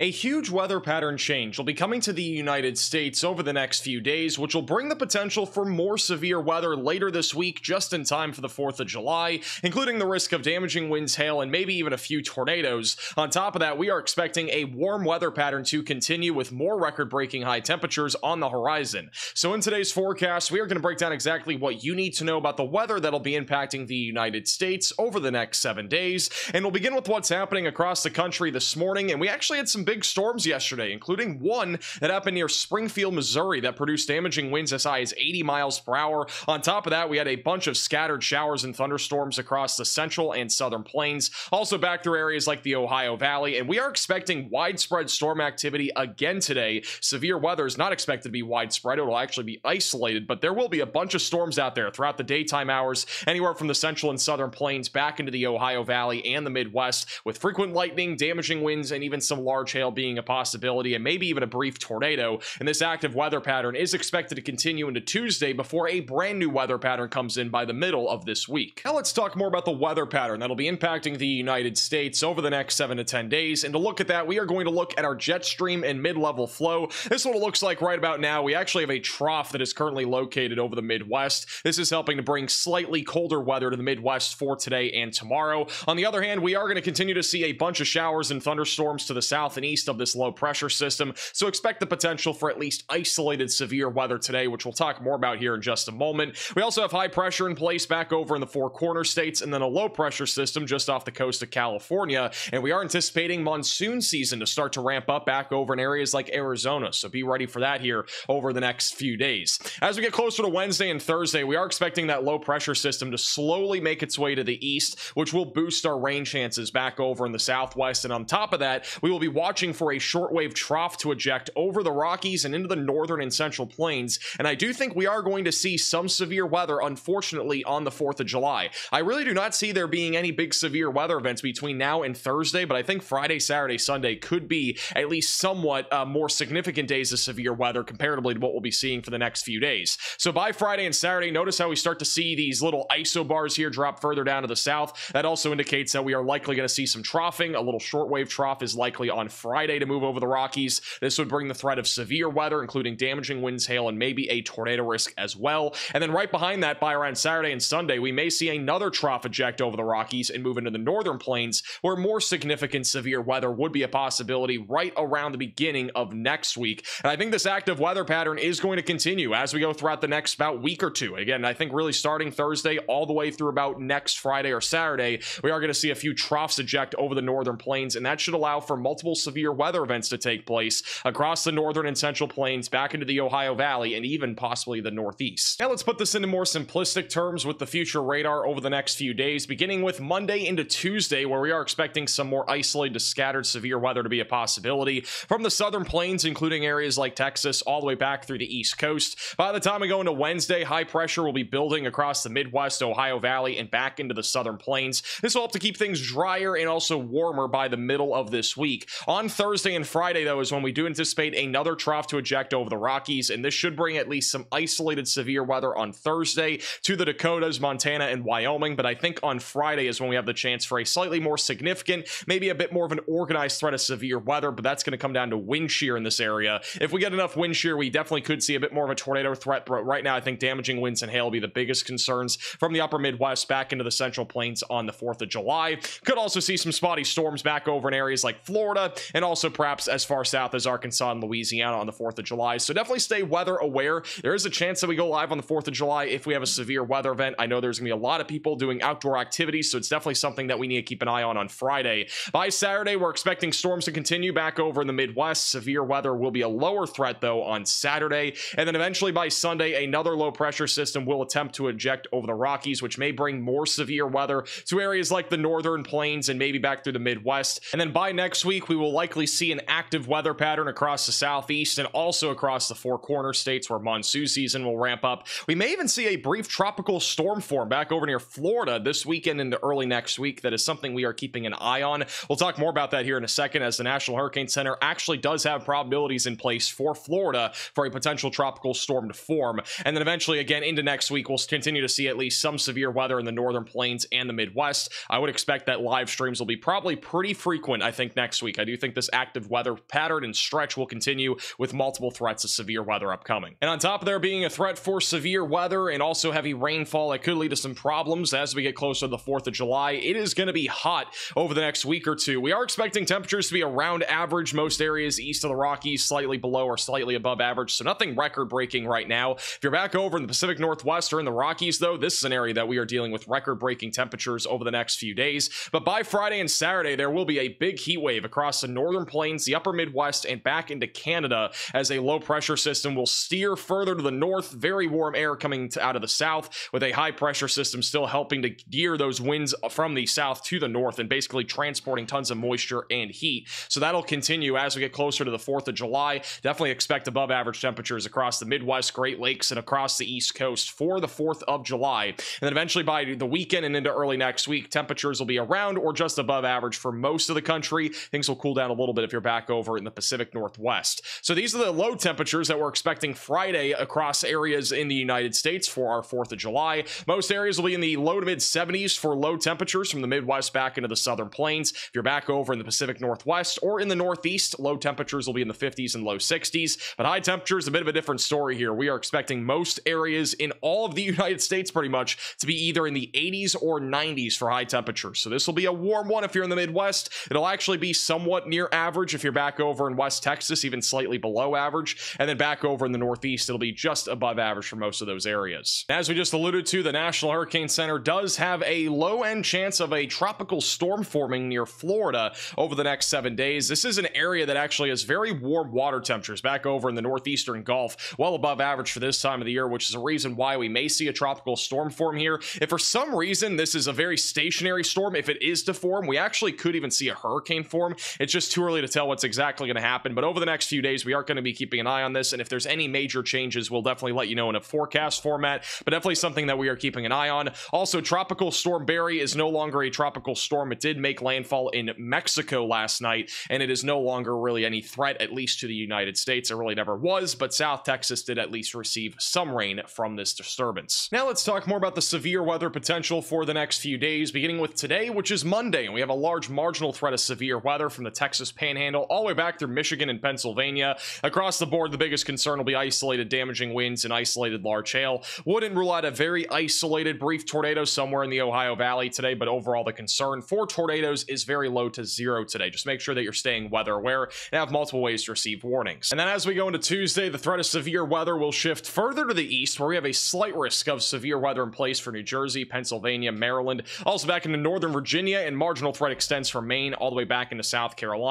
A huge weather pattern change will be coming to the United States over the next few days, which will bring the potential for more severe weather later this week, just in time for the 4th of July, including the risk of damaging winds, hail, and maybe even a few tornadoes. On top of that, we are expecting a warm weather pattern to continue with more record breaking high temperatures on the horizon. So, in today's forecast, we are going to break down exactly what you need to know about the weather that'll be impacting the United States over the next seven days. And we'll begin with what's happening across the country this morning, and we actually had some big storms yesterday, including one that happened near Springfield, Missouri, that produced damaging winds as high as 80 miles per hour. On top of that, we had a bunch of scattered showers and thunderstorms across the central and southern plains, also back through areas like the Ohio Valley. And we are expecting widespread storm activity again today. Severe weather is not expected to be widespread, it will actually be isolated, but there will be a bunch of storms out there throughout the daytime hours, anywhere from the central and southern plains back into the Ohio Valley and the Midwest, with frequent lightning, damaging winds, and even some large hail being a possibility, and maybe even a brief tornado. And this active weather pattern is expected to continue into Tuesday before a brand new weather pattern comes in by the middle of this week. Now let's talk more about the weather pattern that'll be impacting the United States over the next 7 to 10 days. And to look at that, we are going to look at our jet stream and mid-level flow. This is what it looks like right about now. We actually have a trough that is currently located over the Midwest. This is helping to bring slightly colder weather to the Midwest for today and tomorrow. On the other hand, we are going to continue to see a bunch of showers and thunderstorms to the south and east of this low pressure system, so expect the potential for at least isolated severe weather today, which we'll talk more about here in just a moment. We also have high pressure in place back over in the four corner states, and then a low pressure system just off the coast of California, and we are anticipating monsoon season to start to ramp up back over in areas like Arizona, so be ready for that here over the next few days. As we get closer to Wednesday and Thursday, we are expecting that low pressure system to slowly make its way to the east, which will boost our rain chances back over in the southwest, and on top of that, we will be watching for a shortwave trough to eject over the Rockies and into the northern and central plains. And I do think we are going to see some severe weather, unfortunately, on the 4th of July. I really do not see there being any big severe weather events between now and Thursday, but I think Friday, Saturday, Sunday could be at least somewhat uh, more significant days of severe weather comparatively to what we'll be seeing for the next few days. So by Friday and Saturday, notice how we start to see these little isobars here drop further down to the south. That also indicates that we are likely going to see some troughing. A little shortwave trough is likely on Friday to move over the Rockies. This would bring the threat of severe weather, including damaging winds, hail, and maybe a tornado risk as well. And then right behind that, by around Saturday and Sunday, we may see another trough eject over the Rockies and move into the northern plains, where more significant severe weather would be a possibility right around the beginning of next week. And I think this active weather pattern is going to continue as we go throughout the next about week or two. Again, I think really starting Thursday all the way through about next Friday or Saturday, we are going to see a few troughs eject over the northern plains, and that should allow for multiple severe weather events to take place across the northern and central plains, back into the Ohio Valley, and even possibly the Northeast. Now let's put this into more simplistic terms with the future radar over the next few days, beginning with Monday into Tuesday, where we are expecting some more isolated to scattered severe weather to be a possibility from the southern plains, including areas like Texas, all the way back through the East Coast. By the time we go into Wednesday, high pressure will be building across the Midwest, Ohio Valley, and back into the southern plains. This will help to keep things drier and also warmer by the middle of this week. On Thursday and Friday, though, is when we do anticipate another trough to eject over the Rockies, and this should bring at least some isolated severe weather on Thursday to the Dakotas, Montana, and Wyoming. But I think on Friday is when we have the chance for a slightly more significant, maybe a bit more of an organized threat of severe weather, but that's going to come down to wind shear in this area. If we get enough wind shear, we definitely could see a bit more of a tornado threat, but right now I think damaging winds and hail will be the biggest concerns from the upper Midwest back into the central plains on the 4th of July. Could also see some spotty storms back over in areas like Florida and also perhaps as far south as Arkansas and Louisiana on the 4th of July. So definitely stay weather aware. There is a chance that we go live on the 4th of July if we have a severe weather event. I know there's going to be a lot of people doing outdoor activities, so it's definitely something that we need to keep an eye on on Friday. By Saturday, we're expecting storms to continue back over in the Midwest. Severe weather will be a lower threat, though, on Saturday. And then eventually by Sunday, another low pressure system will attempt to eject over the Rockies, which may bring more severe weather to areas like the northern plains and maybe back through the Midwest. And then by next week, we will likely see an active weather pattern across the southeast and also across the four corner states where monsoon season will ramp up. We may even see a brief tropical storm form back over near Florida this weekend into early next week. That is something we are keeping an eye on. We'll talk more about that here in a second as the National Hurricane Center actually does have probabilities in place for Florida for a potential tropical storm to form. And then eventually, again, into next week, we'll continue to see at least some severe weather in the northern plains and the Midwest. I would expect that live streams will be probably pretty frequent, I think, next week. I do think this active weather pattern and stretch will continue with multiple threats of severe weather upcoming. And on top of there being a threat for severe weather and also heavy rainfall that could lead to some problems as we get closer to the 4th of July, it is going to be hot over the next week or two. We are expecting temperatures to be around average most areas east of the Rockies, slightly below or slightly above average, so nothing record breaking right now. If you're back over in the Pacific Northwest or in the Rockies, though, this is an area that we are dealing with record breaking temperatures over the next few days. But by Friday and Saturday, there will be a big heat wave across the northern plains, the upper Midwest, and back into Canada as a low pressure system will steer further to the north. Very warm air coming out of the south, with a high pressure system still helping to gear those winds from the south to the north and basically transporting tons of moisture and heat. So that'll continue as we get closer to the 4th of July. Definitely expect above average temperatures across the Midwest, Great Lakes, and across the East Coast for the 4th of July. And then eventually by the weekend and into early next week, temperatures will be around or just above average for most of the country. Things will cool down a little bit if you're back over in the Pacific Northwest. So these are the low temperatures that we're expecting Friday across areas in the United States for our 4th of July. Most areas will be in the low to mid 70s for low temperatures from the Midwest back into the southern plains. If you're back over in the Pacific Northwest or in the Northeast, low temperatures will be in the 50s and low 60s. But high temperatures, a bit of a different story here. We are expecting most areas in all of the United States pretty much to be either in the 80s or 90s for high temperatures. So this will be a warm one if you're in the Midwest. It'll actually be somewhat near average if you're back over in West Texas, even slightly below average. And then back over in the Northeast, it'll be just above average for most of those areas. As we just alluded to, the National Hurricane Center does have a low end chance of a tropical storm forming near Florida over the next seven days. This is an area that actually has very warm water temperatures back over in the northeastern Gulf, well above average for this time of the year, which is a reason why we may see a tropical storm form here. If for some reason this is a very stationary storm, if it is to form, we actually could even see a hurricane form. It's just too early to tell what's exactly going to happen. But over the next few days, we are going to be keeping an eye on this. And if there's any major changes, we'll definitely let you know in a forecast format, but definitely something that we are keeping an eye on. Also, Tropical Storm Barry is no longer a tropical storm. It did make landfall in Mexico last night, and it is no longer really any threat, at least to the United States. It really never was, but South Texas did at least receive some rain from this disturbance. Now let's talk more about the severe weather potential for the next few days, beginning with today, which is Monday, and we have a large marginal threat of severe weather from the Texas Panhandle all the way back through Michigan and Pennsylvania. Across the board, the biggest concern will be isolated damaging winds and isolated large hail. Wouldn't rule out a very isolated brief tornado somewhere in the Ohio Valley today, but overall the concern for tornadoes is very low to zero today. Just make sure that you're staying weather aware and have multiple ways to receive warnings. And then as we go into Tuesday, the threat of severe weather will shift further to the east, where we have a slight risk of severe weather in place for New Jersey, Pennsylvania, Maryland, also back into Northern Virginia, and marginal threat extends from Maine all the way back into South Carolina.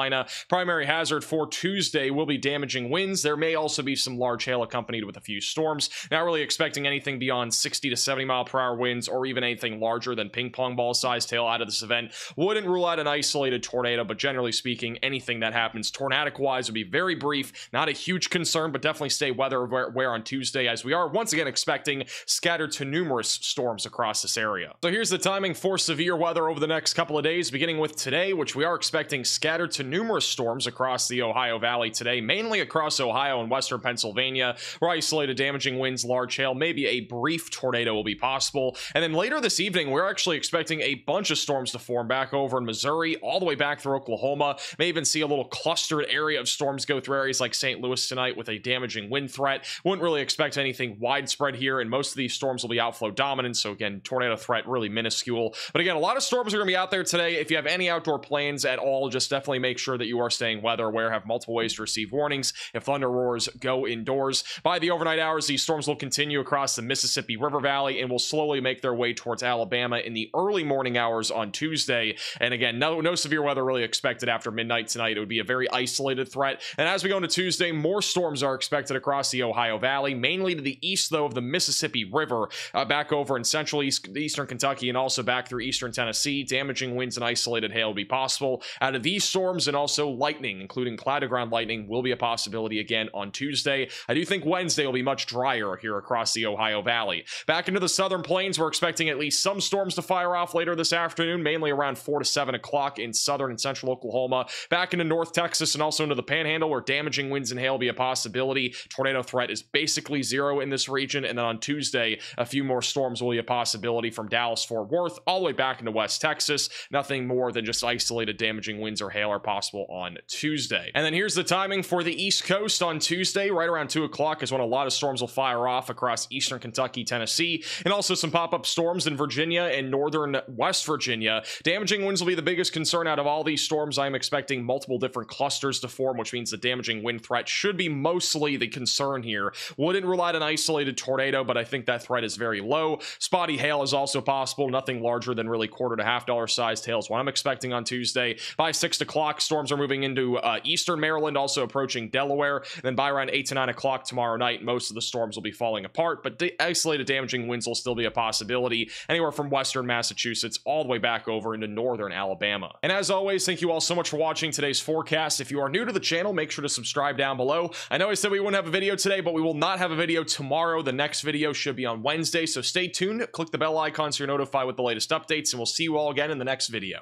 Primary hazard for Tuesday will be damaging winds. There may also be some large hail accompanied with a few storms. Not really expecting anything beyond 60 to 70 mile per hour winds or even anything larger than ping pong ball sized hail out of this event. Wouldn't rule out an isolated tornado, but generally speaking, anything that happens tornadic wise would be very brief. Not a huge concern, but definitely stay weather aware on Tuesday as we are once again expecting scattered to numerous storms across this area. So here's the timing for severe weather over the next couple of days, beginning with today, which we are expecting scattered to numerous storms across the Ohio Valley today, mainly across Ohio and western Pennsylvania, where isolated damaging winds, large hail, maybe a brief tornado will be possible. And then later this evening, we're actually expecting a bunch of storms to form back over in Missouri, all the way back through Oklahoma. May even see a little clustered area of storms go through areas like St. Louis tonight with a damaging wind threat. Wouldn't really expect anything widespread here, and most of these storms will be outflow dominant. So again, tornado threat really minuscule. But again, a lot of storms are going to be out there today. If you have any outdoor plans at all, just definitely make sure that you are staying weather aware. Have multiple ways to receive warnings. If thunder roars, go indoors. By the overnight hours, these storms will continue across the Mississippi River Valley and will slowly make their way towards Alabama in the early morning hours on Tuesday. And again, no no severe weather really expected after midnight tonight. It would be a very isolated threat. And as we go into Tuesday, more storms are expected across the Ohio Valley, mainly to the east though of the Mississippi River, uh, back over in central east, eastern Kentucky and also back through eastern Tennessee. Damaging winds and isolated hail will be possible. Out of these storms and also lightning, including cloud to ground lightning, will be a possibility again on Tuesday. I do think Wednesday will be much drier here across the Ohio Valley. Back into the southern plains, we're expecting at least some storms to fire off later this afternoon, mainly around 4 to 7 o'clock in southern and central Oklahoma. Back into North Texas and also into the Panhandle, where damaging winds and hail will be a possibility. Tornado threat is basically zero in this region. And then on Tuesday, a few more storms will be a possibility from Dallas Fort Worth all the way back into West Texas. Nothing more than just isolated damaging winds or hail are possible on Tuesday. And then here's the timing for the East Coast on Tuesday, right around 2 o'clock is when a lot of storms will fire off across eastern Kentucky, Tennessee, and also some pop-up storms in Virginia and northern West Virginia. Damaging winds will be the biggest concern out of all these storms. I'm expecting multiple different clusters to form, which means the damaging wind threat should be mostly the concern here. Wouldn't rely on an isolated tornado, but I think that threat is very low. Spotty hail is also possible, nothing larger than really quarter to half dollar sized hails. What I'm expecting on Tuesday by 6 o'clock, storms are moving into uh, eastern Maryland, also approaching Delaware. And then by around 8 to 9 o'clock tomorrow night, most of the storms will be falling apart, but isolated damaging winds will still be a possibility anywhere from western Massachusetts all the way back over into northern Alabama. And as always, thank you all so much for watching today's forecast. If you are new to the channel, make sure to subscribe down below. I know I said we wouldn't have a video today, but we will not have a video tomorrow. The next video should be on Wednesday, so stay tuned. Click the bell icon so you're notified with the latest updates, and we'll see you all again in the next video.